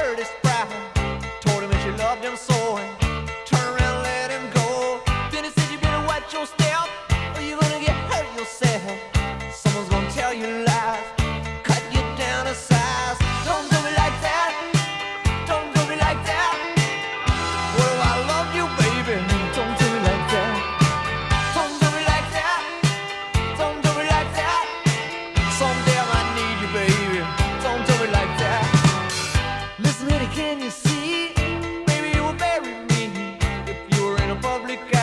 Curtis Brown. Told him that she loved him so and turned around let him go. Then he said, You better watch your step or you're gonna get hurt yourself. Someone's gonna tell you Republican.